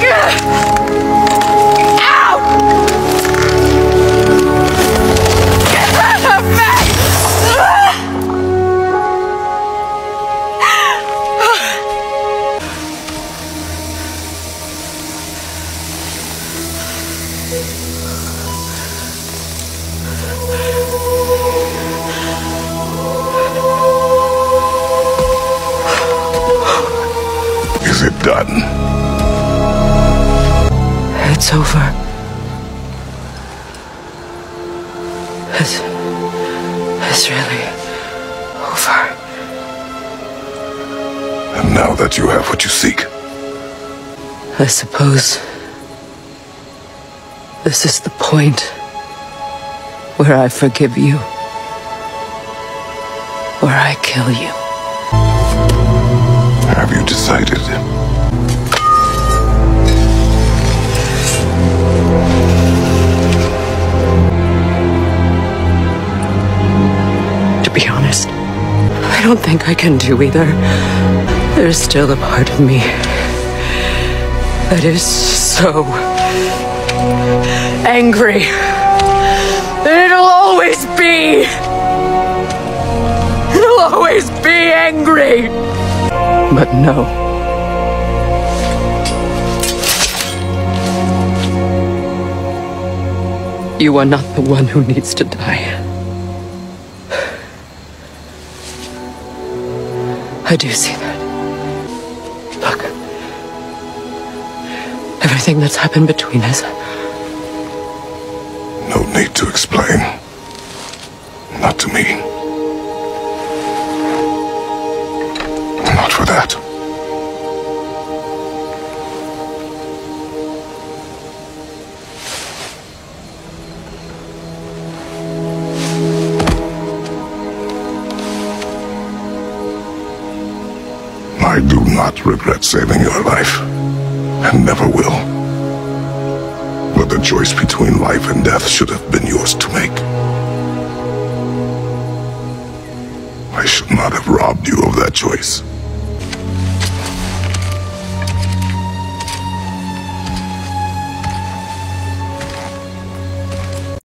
Yeah! Is it done? It's over. It's. It's really over. And now that you have what you seek, I suppose. This is the point where I forgive you. Where I kill you. have you decided? To be honest, I don't think I can do either. There's still a part of me that is so angry. And it'll always be. It'll always be angry. But no. You are not the one who needs to die. I do see that. Everything that's happened between us. No need to explain. Not to me. Not for that. I do not regret saving your life, and never will. But the choice between life and death should have been yours to make. I should not have robbed you of that choice.